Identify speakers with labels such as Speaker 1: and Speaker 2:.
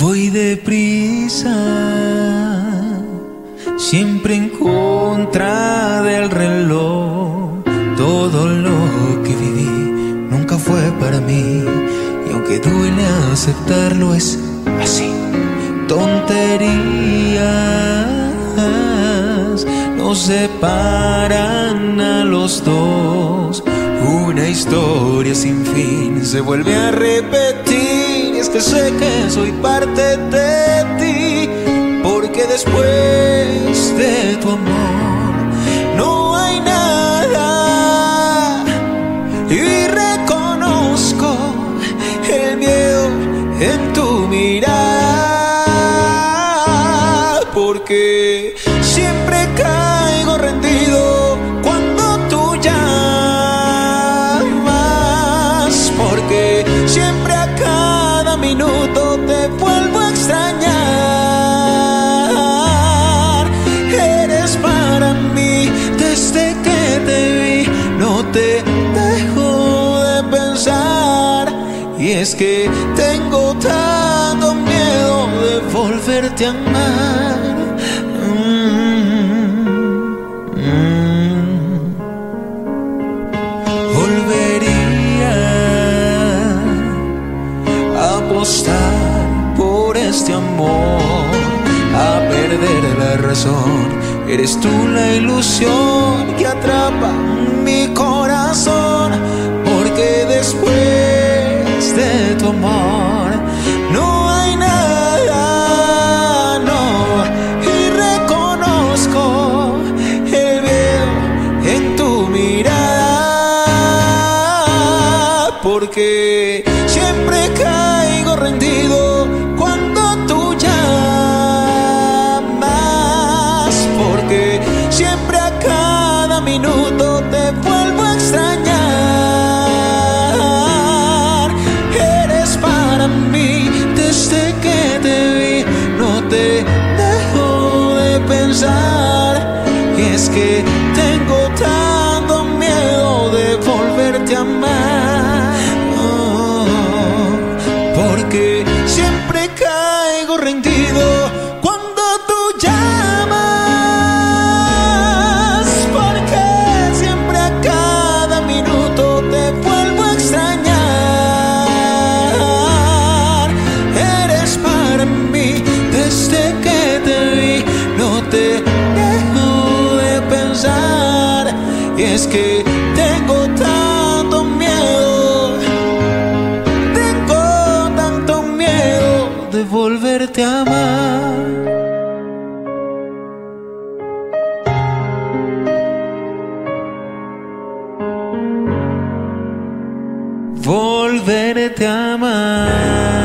Speaker 1: Voy deprisa, siempre en contra del reloj. Todo lo que viví nunca fue para mí, y aunque duele aceptarlo, es así. Tonterías nos separan a los dos. Una historia sin fin se vuelve a repetir. Sé que soy parte de ti, porque después de tu amor no hay nada. Y reconozco el miedo en tu mirada, porque siempre caigo rendido cuando tú llamas, porque minuto te vuelvo a extrañar. Eres para mí desde que te vi, no te dejo de pensar. Y es que tengo tanto miedo de volverte a amar. Apostar por este amor, a perder la razón. Eres tú la ilusión que atrapa mi corazón, porque después de tu amor no hay nada, no. Y reconozco el miedo en tu mirada, porque siempre caigo cuando tú llamas, porque siempre a cada minuto te vuelvo a extrañar. Eres para mí desde que te vi, no te dejo de pensar. Y es que tengo tanto miedo de volverte a amar. Caigo rendido cuando tú llamas. Porque siempre a cada minuto te vuelvo a extrañar. Eres para mí desde que te vi, no te dejo de pensar. Y es que tengo tanto de volverte a amar. Volverte a amar.